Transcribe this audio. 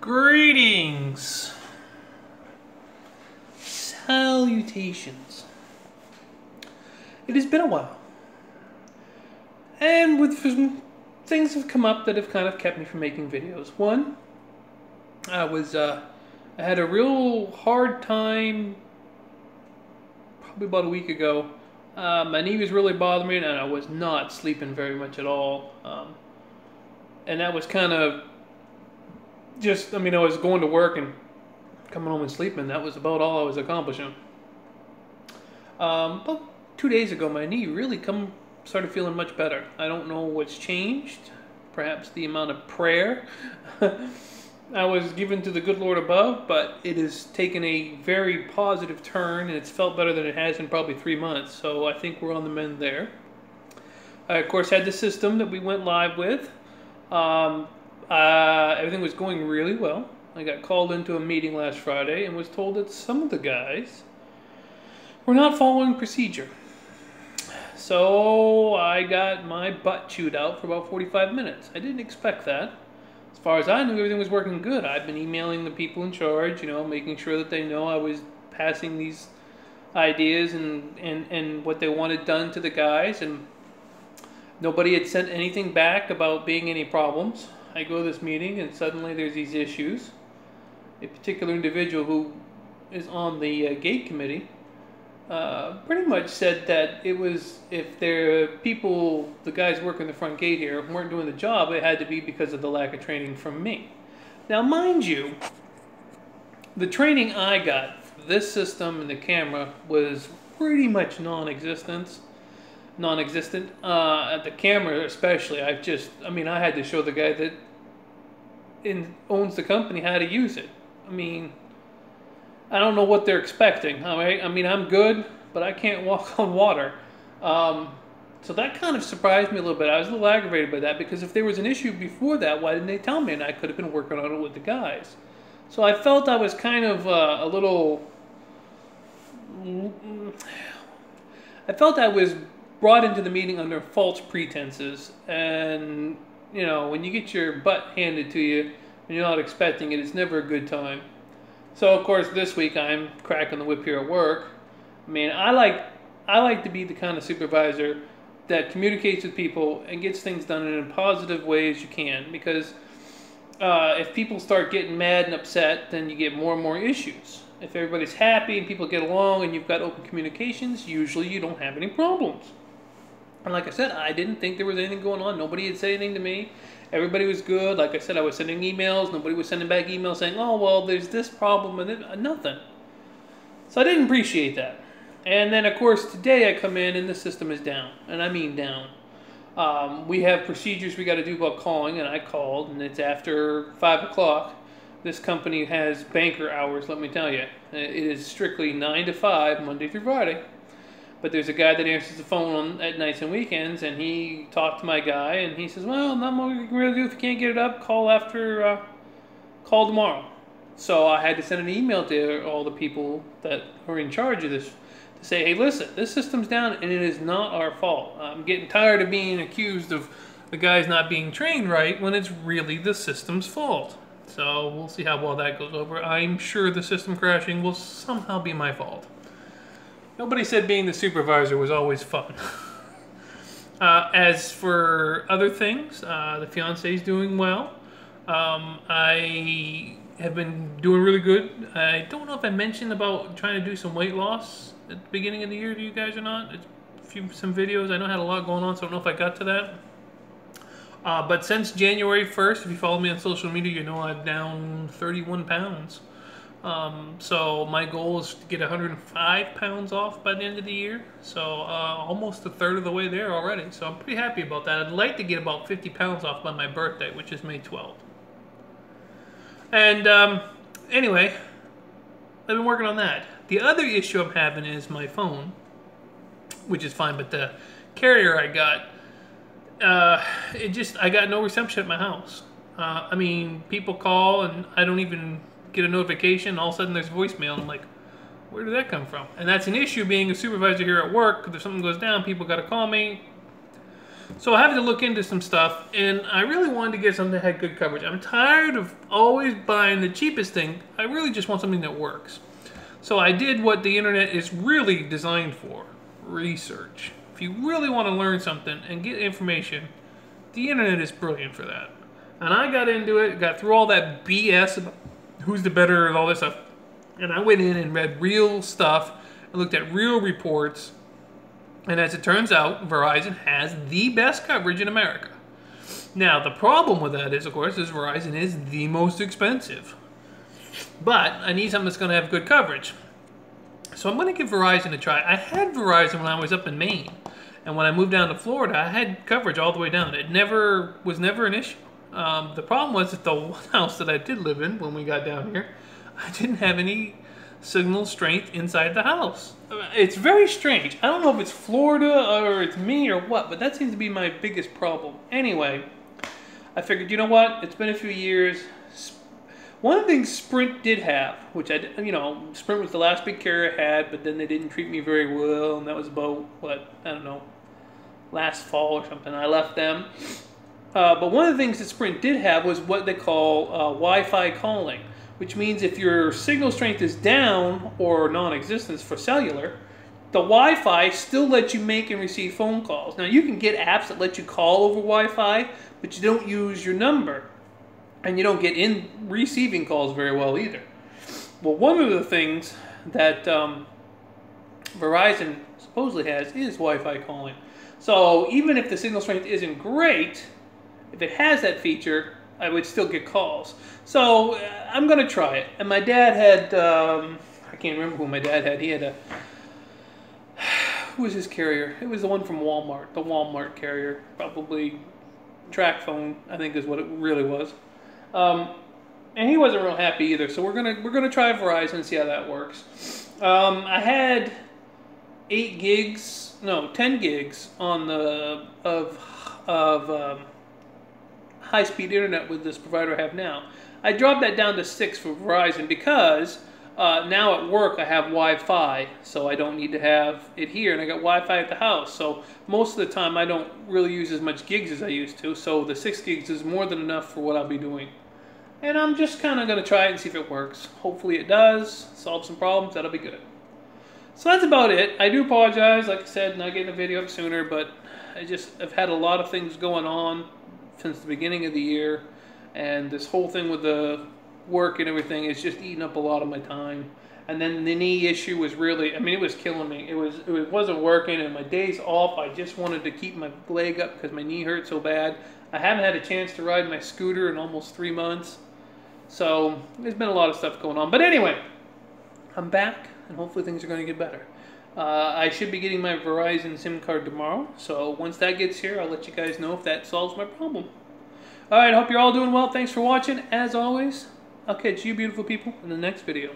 Greetings. Salutations. It has been a while. And with things have come up that have kind of kept me from making videos. One, I was uh, I had a real hard time probably about a week ago. Uh, my knee was really bothering me, and I was not sleeping very much at all. Um, and that was kind of just, I mean, I was going to work and coming home and sleeping. That was about all I was accomplishing. Um, but two days ago, my knee really come started feeling much better. I don't know what's changed. Perhaps the amount of prayer I was given to the good Lord above, but it has taken a very positive turn, and it's felt better than it has in probably three months. So I think we're on the mend there. I, of course, had the system that we went live with. Um, uh, everything was going really well. I got called into a meeting last Friday and was told that some of the guys were not following procedure. So I got my butt chewed out for about 45 minutes. I didn't expect that. As far as I knew, everything was working good. I've been emailing the people in charge, you know, making sure that they know I was passing these ideas and, and, and what they wanted done to the guys. And nobody had sent anything back about being any problems. I go to this meeting and suddenly there's these issues. A particular individual who is on the uh, gate committee uh, pretty much said that it was if there people, the guys working the front gate here, weren't doing the job, it had to be because of the lack of training from me. Now, mind you, the training I got for this system and the camera was pretty much non-existent. Non-existent. Uh, at the camera, especially, I've just, I mean, I had to show the guy that in, owns the company how to use it. I mean, I don't know what they're expecting. All right, I mean, I'm good, but I can't walk on water. Um, so that kind of surprised me a little bit. I was a little aggravated by that because if there was an issue before that, why didn't they tell me? And I could have been working on it with the guys. So I felt I was kind of uh, a little. I felt I was brought into the meeting under false pretenses, and you know, when you get your butt handed to you and you're not expecting it, it's never a good time. So of course this week I'm cracking the whip here at work. I mean, I like I like to be the kind of supervisor that communicates with people and gets things done in a positive way as you can because uh, if people start getting mad and upset, then you get more and more issues. If everybody's happy and people get along and you've got open communications, usually you don't have any problems. And like I said, I didn't think there was anything going on. Nobody had said anything to me. Everybody was good. Like I said, I was sending emails. Nobody was sending back emails saying, oh, well, there's this problem and it, nothing. So I didn't appreciate that. And then, of course, today I come in and the system is down. And I mean down. Um, we have procedures we got to do about calling, and I called, and it's after 5 o'clock. This company has banker hours, let me tell you. It is strictly 9 to 5, Monday through Friday. But there's a guy that answers the phone on, at nights and weekends, and he talked to my guy, and he says, "Well, not much we can really do if you can't get it up. Call after, uh, call tomorrow." So I had to send an email to all the people that are in charge of this to say, "Hey, listen, this system's down, and it is not our fault. I'm getting tired of being accused of the guys not being trained right when it's really the system's fault." So we'll see how well that goes over. I'm sure the system crashing will somehow be my fault. Nobody said being the supervisor was always fun. uh, as for other things, uh, the fiance is doing well. Um, I have been doing really good. I don't know if I mentioned about trying to do some weight loss at the beginning of the year to you guys or not. It's a few some videos. I know I had a lot going on, so I don't know if I got to that. Uh, but since January 1st, if you follow me on social media, you know I'm down 31 pounds. Um, so my goal is to get 105 pounds off by the end of the year. So uh, almost a third of the way there already. So I'm pretty happy about that. I'd like to get about 50 pounds off by my birthday, which is May 12th. And um, anyway, I've been working on that. The other issue I'm having is my phone, which is fine, but the carrier I got, uh, it just, I got no reception at my house. Uh, I mean, people call and I don't even get a notification, all of a sudden there's voicemail. I'm like, where did that come from? And that's an issue being a supervisor here at work. If something goes down, people got to call me. So I have to look into some stuff, and I really wanted to get something that had good coverage. I'm tired of always buying the cheapest thing. I really just want something that works. So I did what the internet is really designed for, research. If you really want to learn something and get information, the internet is brilliant for that. And I got into it, got through all that BS about who's the better and all this stuff. And I went in and read real stuff and looked at real reports. And as it turns out, Verizon has the best coverage in America. Now, the problem with that is, of course, is Verizon is the most expensive. But I need something that's going to have good coverage. So I'm going to give Verizon a try. I had Verizon when I was up in Maine. And when I moved down to Florida, I had coverage all the way down. It never was never an issue. Um, the problem was that the one house that I did live in when we got down here, I didn't have any signal strength inside the house. It's very strange. I don't know if it's Florida or it's me or what, but that seems to be my biggest problem. Anyway, I figured, you know what? It's been a few years. One of the things Sprint did have, which I, you know, Sprint was the last big carrier I had, but then they didn't treat me very well, and that was about, what, I don't know, last fall or something. I left them. Uh, but one of the things that Sprint did have was what they call uh, Wi-Fi calling, which means if your signal strength is down or non-existent for cellular, the Wi-Fi still lets you make and receive phone calls. Now you can get apps that let you call over Wi-Fi, but you don't use your number, and you don't get in receiving calls very well either. Well, one of the things that um, Verizon supposedly has is Wi-Fi calling. So even if the signal strength isn't great, if it has that feature, I would still get calls. So uh, I'm going to try it. And my dad had, um, I can't remember who my dad had. He had a, who was his carrier? It was the one from Walmart, the Walmart carrier. Probably TracFone, I think is what it really was. Um, and he wasn't real happy either. So we're gonna we're gonna try Verizon and see how that works. Um, I had eight gigs, no, ten gigs on the of of um, high speed internet with this provider I have now. I dropped that down to six for Verizon because uh, now at work I have Wi-Fi, so I don't need to have it here, and I got Wi-Fi at the house. So most of the time I don't really use as much gigs as I used to. So the six gigs is more than enough for what I'll be doing. And I'm just kind of going to try it and see if it works. Hopefully it does, solve some problems, that'll be good. So that's about it. I do apologize, like I said, not getting a video up sooner, but I just have had a lot of things going on since the beginning of the year, and this whole thing with the work and everything is just eating up a lot of my time. And then the knee issue was really, I mean, it was killing me. It was, it wasn't working, and my days off, I just wanted to keep my leg up because my knee hurt so bad. I haven't had a chance to ride my scooter in almost three months. So there's been a lot of stuff going on. But anyway, I'm back, and hopefully things are going to get better. Uh, I should be getting my Verizon SIM card tomorrow, so once that gets here, I'll let you guys know if that solves my problem. Alright, hope you're all doing well. Thanks for watching. As always, I'll catch you beautiful people in the next video.